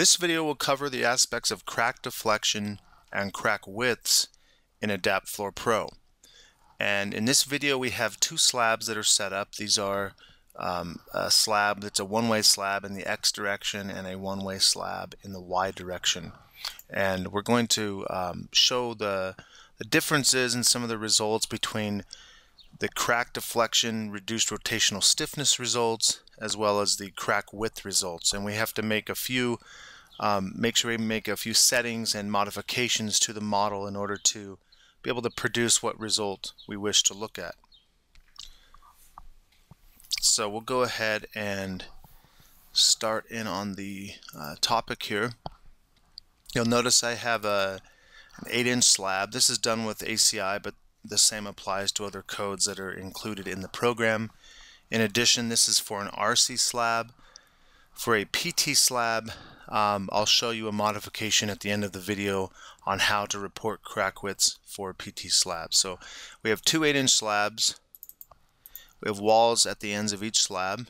This video will cover the aspects of crack deflection and crack widths in ADAPT Floor Pro. And in this video we have two slabs that are set up. These are um, a slab that's a one-way slab in the X direction and a one-way slab in the Y direction. And we're going to um, show the, the differences in some of the results between the crack deflection reduced rotational stiffness results as well as the crack width results and we have to make a few um, make sure we make a few settings and modifications to the model in order to be able to produce what result we wish to look at. So we'll go ahead and start in on the uh, topic here. You'll notice I have a, an 8 inch slab. This is done with ACI but the same applies to other codes that are included in the program. In addition, this is for an RC slab. For a PT slab, um, I'll show you a modification at the end of the video on how to report crack widths for PT slabs. So we have two 8-inch slabs. We have walls at the ends of each slab.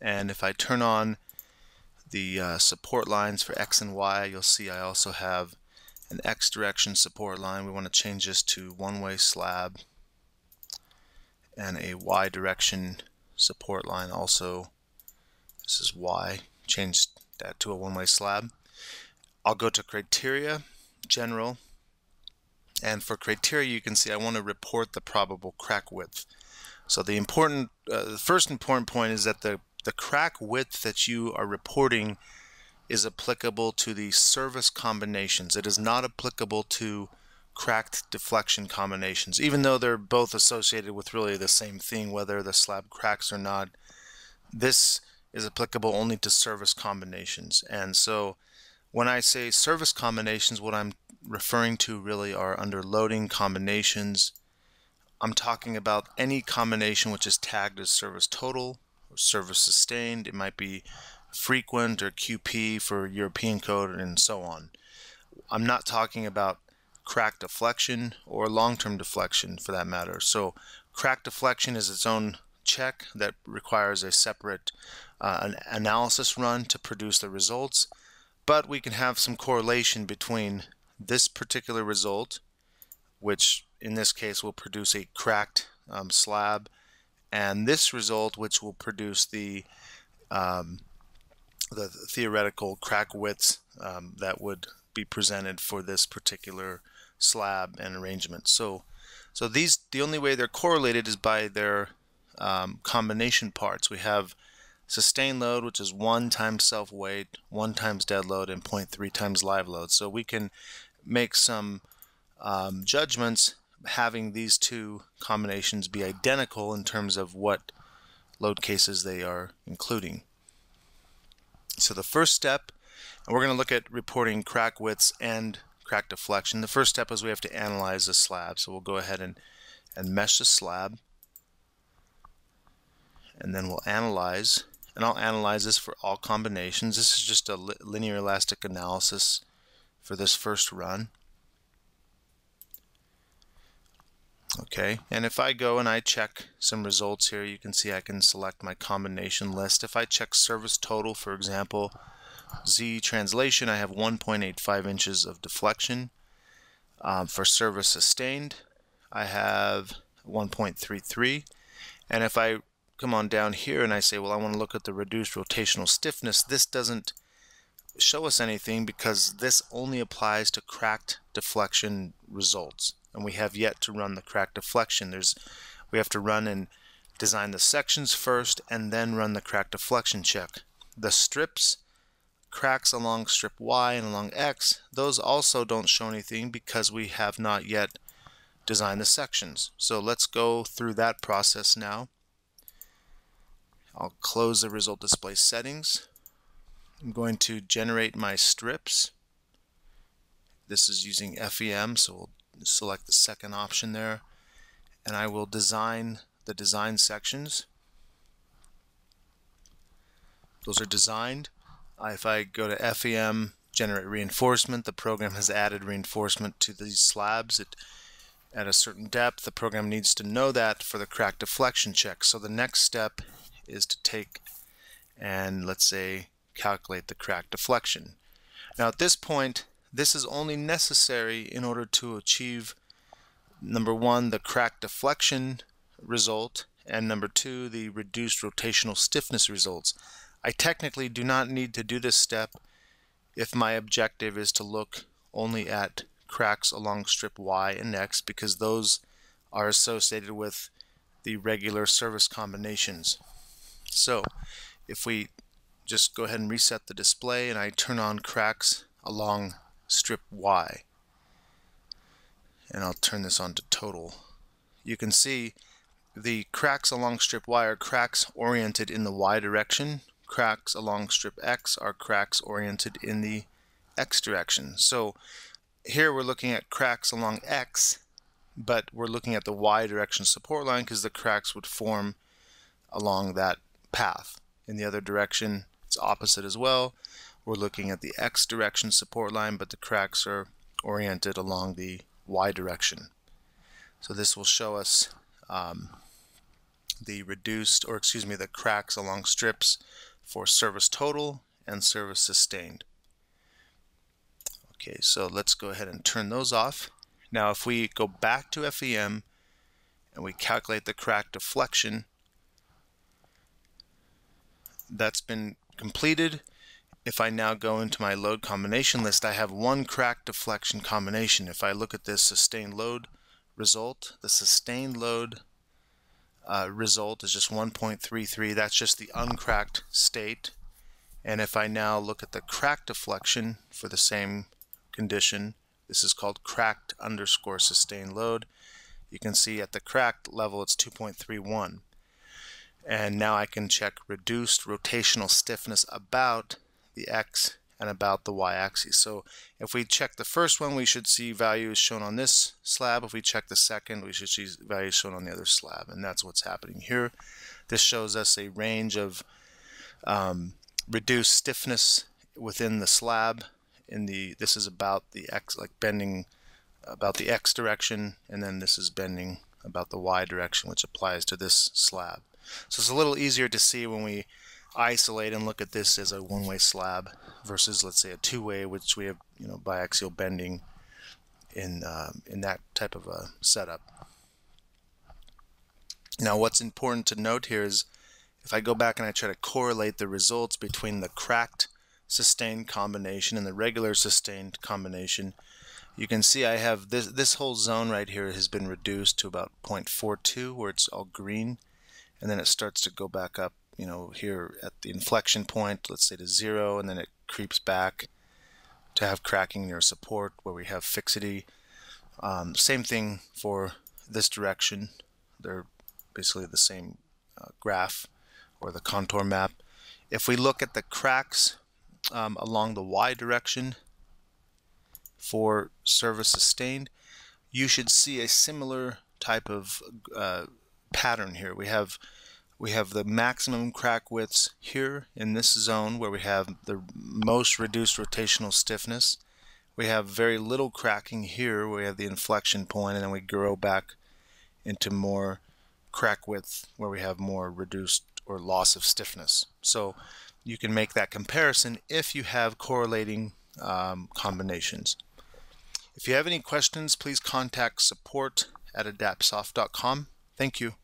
And if I turn on the uh, support lines for X and Y, you'll see I also have an X direction support line. We want to change this to one-way slab and a Y direction support line also. This is Y. Change that to a one-way slab. I'll go to criteria, general, and for criteria you can see I want to report the probable crack width. So the important, uh, the first important point is that the, the crack width that you are reporting is applicable to the service combinations. It is not applicable to cracked deflection combinations, even though they're both associated with really the same thing, whether the slab cracks or not. This is applicable only to service combinations. And so when I say service combinations, what I'm referring to really are under loading combinations. I'm talking about any combination which is tagged as service total or service sustained. It might be frequent or QP for European code and so on. I'm not talking about crack deflection or long-term deflection for that matter. So crack deflection is its own check that requires a separate uh, an analysis run to produce the results but we can have some correlation between this particular result which in this case will produce a cracked um, slab and this result which will produce the um, the theoretical crack widths um, that would be presented for this particular slab and arrangement. So, so these the only way they're correlated is by their um, combination parts. We have sustained load, which is 1 times self weight, 1 times dead load, and 0.3 times live load. So we can make some um, judgments having these two combinations be identical in terms of what load cases they are including. So the first step, and we're going to look at reporting crack widths and crack deflection. The first step is we have to analyze the slab. So we'll go ahead and, and mesh the slab. And then we'll analyze. And I'll analyze this for all combinations. This is just a linear elastic analysis for this first run. Okay, and if I go and I check some results here, you can see I can select my combination list. If I check service total, for example, Z translation, I have 1.85 inches of deflection. Um, for service sustained, I have 1.33. And if I come on down here and I say, well, I want to look at the reduced rotational stiffness, this doesn't show us anything because this only applies to cracked deflection results and we have yet to run the cracked deflection. There's, we have to run and design the sections first and then run the crack deflection check. The strips, cracks along strip Y and along X, those also don't show anything because we have not yet designed the sections. So let's go through that process now. I'll close the result display settings. I'm going to generate my strips. This is using FEM, so we'll select the second option there and I will design the design sections. Those are designed. Uh, if I go to FEM, generate reinforcement, the program has added reinforcement to these slabs. It, at a certain depth, the program needs to know that for the crack deflection check. So the next step is to take and let's say calculate the crack deflection. Now at this point, this is only necessary in order to achieve number one, the crack deflection result, and number two, the reduced rotational stiffness results. I technically do not need to do this step if my objective is to look only at cracks along strip Y and X because those are associated with the regular service combinations. So if we just go ahead and reset the display and I turn on cracks along strip Y and I'll turn this on to total you can see the cracks along strip Y are cracks oriented in the Y direction cracks along strip X are cracks oriented in the X direction. So here we're looking at cracks along X but we're looking at the Y direction support line because the cracks would form along that path. In the other direction it's opposite as well. We're looking at the X direction support line but the cracks are oriented along the Y direction. So this will show us um, the reduced or excuse me the cracks along strips for service total and service sustained okay so let's go ahead and turn those off now if we go back to FEM and we calculate the crack deflection that's been completed. If I now go into my load combination list, I have one crack deflection combination. If I look at this sustained load result, the sustained load uh, result is just 1.33. That's just the uncracked state. And if I now look at the crack deflection for the same condition, this is called cracked underscore sustained load. You can see at the cracked level it's 2.31 and now I can check reduced rotational stiffness about the x and about the y-axis. So if we check the first one, we should see values shown on this slab. If we check the second, we should see values shown on the other slab, and that's what's happening here. This shows us a range of um, reduced stiffness within the slab. In the this is about the x, like bending about the x direction, and then this is bending about the y direction, which applies to this slab. So it's a little easier to see when we isolate and look at this as a one-way slab versus let's say a two-way which we have you know biaxial bending in uh, in that type of a setup. Now what's important to note here is if I go back and I try to correlate the results between the cracked sustained combination and the regular sustained combination you can see I have this this whole zone right here has been reduced to about 0.42 where it's all green and then it starts to go back up you know here at the inflection point let's say to zero and then it creeps back to have cracking near support where we have fixity. Um, same thing for this direction. They're basically the same uh, graph or the contour map. If we look at the cracks um, along the y direction for service sustained you should see a similar type of uh, pattern here. We have we have the maximum crack widths here in this zone where we have the most reduced rotational stiffness. We have very little cracking here where we have the inflection point and then we grow back into more crack width where we have more reduced or loss of stiffness. So you can make that comparison if you have correlating um, combinations. If you have any questions, please contact support at adaptsoft.com. Thank you.